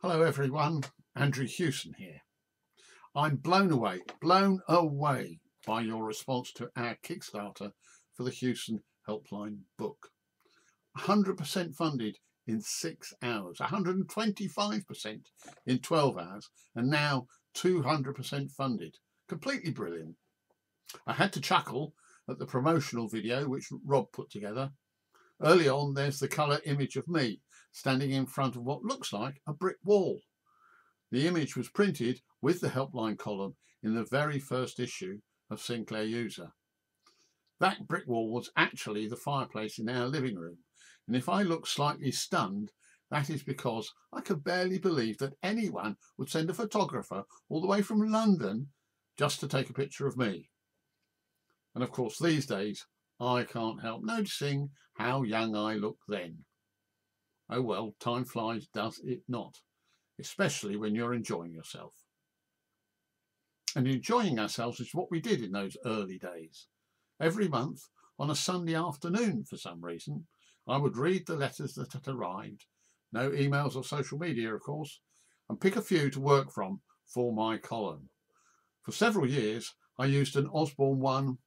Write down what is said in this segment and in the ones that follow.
Hello everyone, Andrew Hewson here. I'm blown away, blown away by your response to our Kickstarter for the Hewson Helpline book. 100% funded in six hours, 125% in 12 hours, and now 200% funded. Completely brilliant. I had to chuckle at the promotional video which Rob put together. Early on, there's the colour image of me standing in front of what looks like a brick wall. The image was printed with the helpline column in the very first issue of Sinclair User. That brick wall was actually the fireplace in our living room, and if I look slightly stunned, that is because I could barely believe that anyone would send a photographer all the way from London just to take a picture of me. And of course, these days, I can't help noticing how young I look then. Oh well, time flies, does it not? Especially when you're enjoying yourself. And enjoying ourselves is what we did in those early days. Every month, on a Sunday afternoon for some reason, I would read the letters that had arrived, no emails or social media of course, and pick a few to work from for my column. For several years I used an Osborne One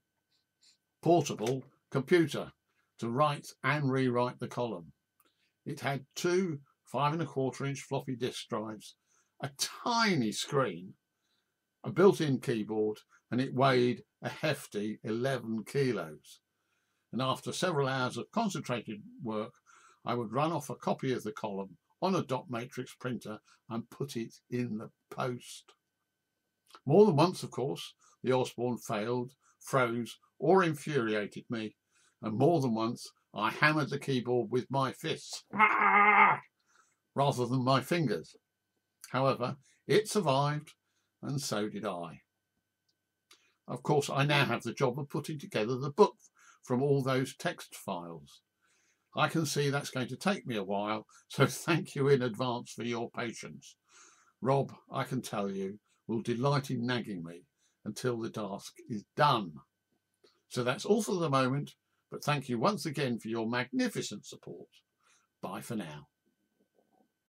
portable computer to write and rewrite the column. It had two five and a quarter inch floppy disk drives, a tiny screen, a built-in keyboard, and it weighed a hefty 11 kilos. And after several hours of concentrated work, I would run off a copy of the column on a dot matrix printer and put it in the post. More than once, of course, the Osborne failed, froze, or infuriated me, and more than once I hammered the keyboard with my fists ah! rather than my fingers. However, it survived and so did I. Of course, I now have the job of putting together the book from all those text files. I can see that's going to take me a while, so thank you in advance for your patience. Rob, I can tell you, will delight in nagging me until the task is done. So that's all for the moment. But thank you once again for your magnificent support. Bye for now.